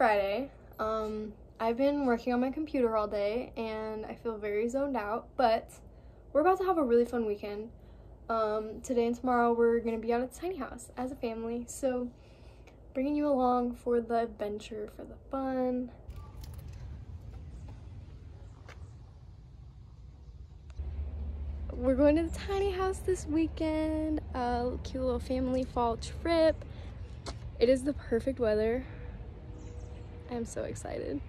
Friday. Um, I've been working on my computer all day and I feel very zoned out, but we're about to have a really fun weekend. Um, today and tomorrow we're gonna be out at the tiny house as a family, so bringing you along for the adventure, for the fun. We're going to the tiny house this weekend, a cute little family fall trip. It is the perfect weather. I'm so excited.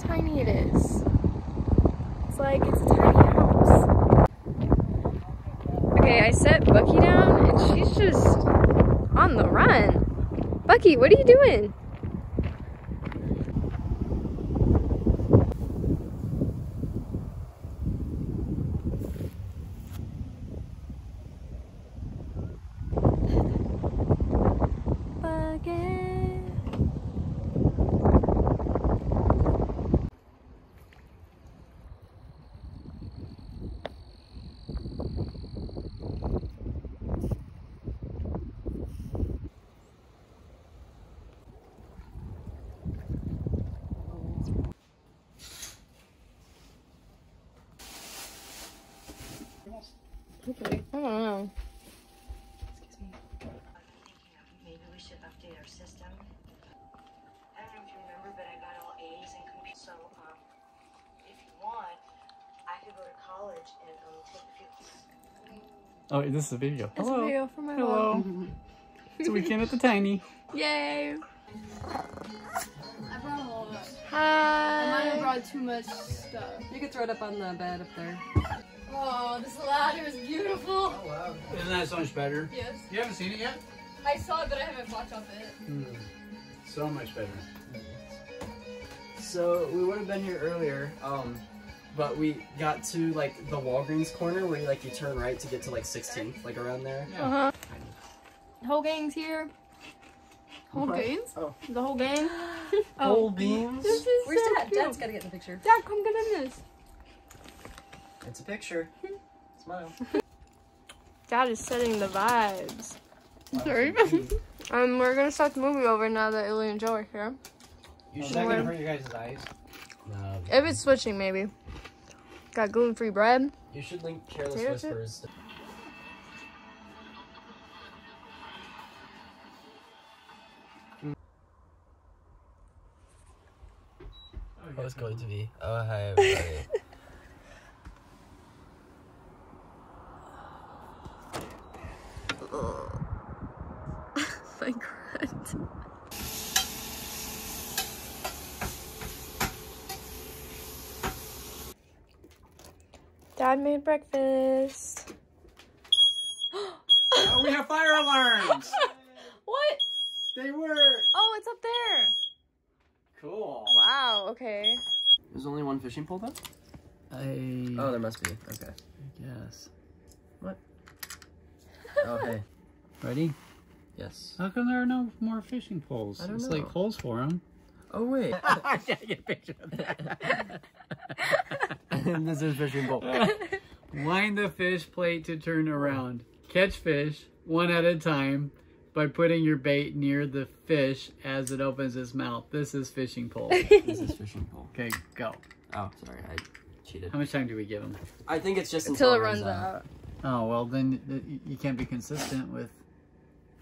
Tiny it is. It's like it's a tiny house. Okay, I set Bucky down and she's just on the run. Bucky, what are you doing? Okay, I don't know. Maybe we should update our system. I don't know if you remember, but I got all A's in computer. So, um, if you want, I could go to college and um, take a few. Oh, this is a video. It's a Hello. video for my Hello. mom. it's a weekend at the tiny. Yay! I brought a lot. Hi. I might have brought too much stuff. You could throw it up on the bed up there. Oh, this ladder is beautiful. Isn't that so much better? Yes. You haven't seen it yet? I saw it, but I haven't watched off it. So much better. So we would have been here earlier, um, but we got to like the Walgreens corner where you like you turn right to get to like 16th, like around there. Uh huh. Whole gang's here. Whole What? gains? Oh. The whole gang. Whole beans. This is Where's so Dad? cute. Dad's gotta get in the picture. Dad, come get in this. It's a picture. Smile. Dad is setting the vibes. Sorry. um, we're gonna start the movie over now that Illy and Joe are here. You should that gonna hurt your guys' eyes? No. If it's switching, maybe. Got gluten-free bread. You should link Careless Potato chips? Whispers. Oh, it's going to be. Oh, hi everybody. Dad made breakfast. Oh, we have fire alarms! What? they work! Oh, it's up there. Cool. Wow. Okay. There's only one fishing pole though? I Oh, there must be. Okay. I guess. Oh, hey. Ready? Yes. How come there are no more fishing poles? I don't it's know. like holes for them. Oh, wait. I can't get a picture of that. this is fishing pole. Wind the fish plate to turn around. Catch fish one at a time by putting your bait near the fish as it opens its mouth. This is fishing pole. This is fishing pole. Okay, go. Oh, sorry. I cheated. How much time do we give him? I think it's just Until until, it runs out. Oh, well, then uh, you can't be consistent with.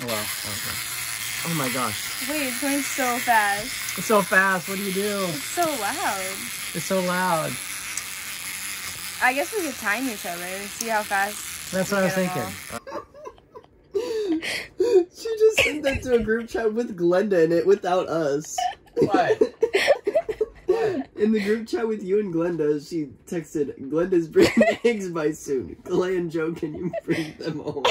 Oh, well. Okay. Oh my gosh. Wait, it's going so fast. It's so fast. What do you do? It's so loud. It's so loud. I guess we could time each other and see how fast. That's what I was thinking. she just sent that to a group chat with Glenda in it without us. What? What? In the group chat with you and Glenda, she texted, Glenda's bringing eggs by soon. Clay and Joe, can you bring them home?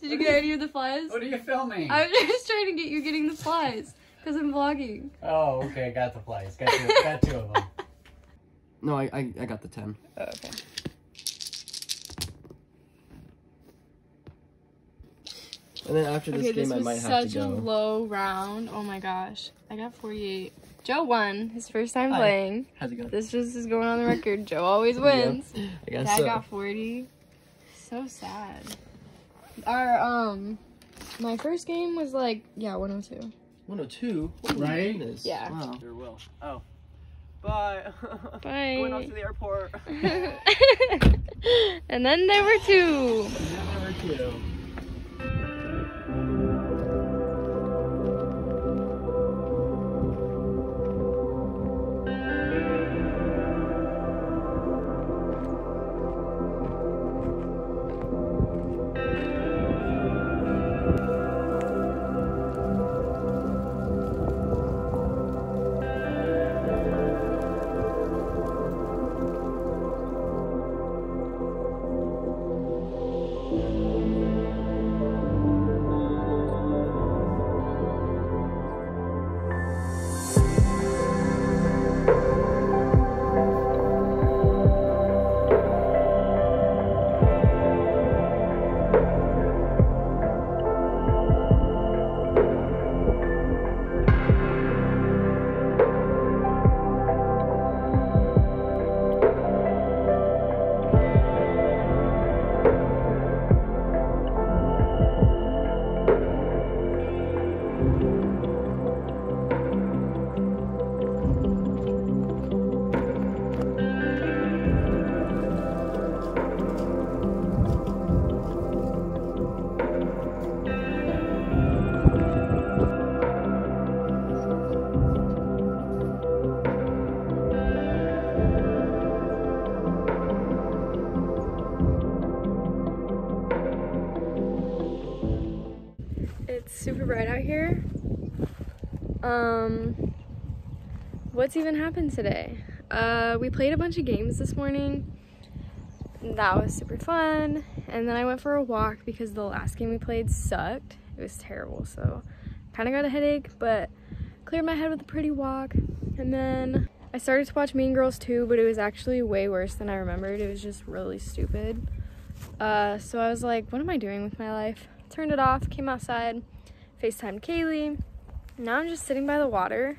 Did you get any of the flies? What are you filming? I was just trying to get you getting the flies because I'm vlogging. Oh, okay, I got the flies. Got two, got two of them. no, I, I, I got the 10. Oh, okay. And then after this Okay, game, this I was might have to go. such a low round. Oh my gosh. I got 48. Joe won his first time Hi. playing. How's it go? This just is going on the record. Joe always wins. I guess Dad so. got 40. So sad. Our, um, my first game was like, yeah, 102. 102? Holy Right? goodness. Yeah. Wow. Sure will. Oh. Bye. Bye. Going off to the airport. and then there were two. Number two. Um, what's even happened today? Uh, we played a bunch of games this morning. That was super fun. And then I went for a walk because the last game we played sucked. It was terrible. So kind of got a headache, but cleared my head with a pretty walk. And then I started to watch Mean Girls 2, but it was actually way worse than I remembered. It was just really stupid. Uh, so I was like, what am I doing with my life? Turned it off, came outside, FaceTimed Kaylee. Now I'm just sitting by the water.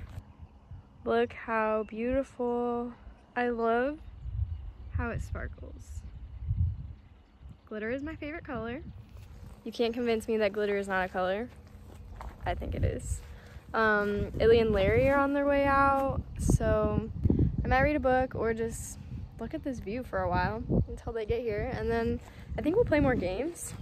Look how beautiful. I love how it sparkles. Glitter is my favorite color. You can't convince me that glitter is not a color. I think it is. Um, Illy and Larry are on their way out, so I might read a book or just look at this view for a while until they get here, and then I think we'll play more games.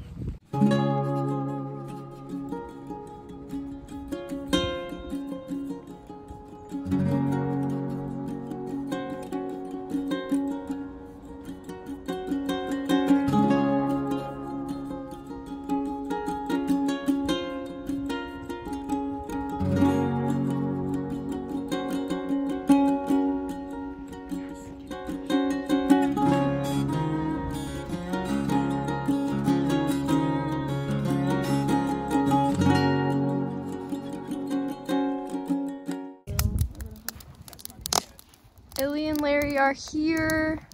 Larry are here.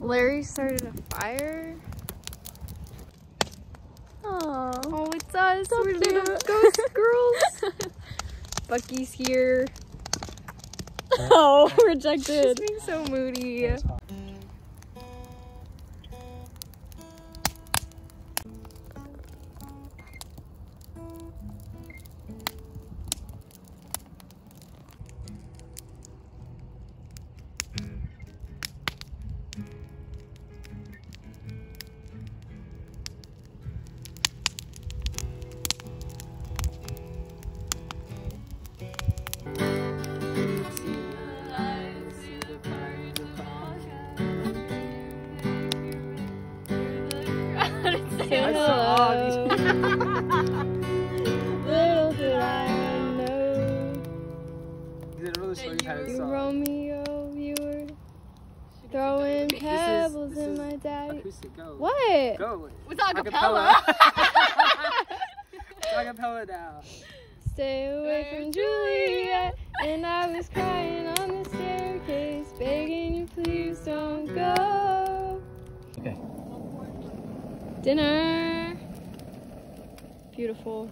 Larry started a fire. Aww. Oh, it's us. We're little ghost girls. Bucky's here. Oh, rejected. She's being so moody. Acoustic, go. What? Go. With Acapella. Acapella now. Stay away from Juliet. And I was crying on the staircase, begging you, please don't go. Okay. Dinner. Beautiful.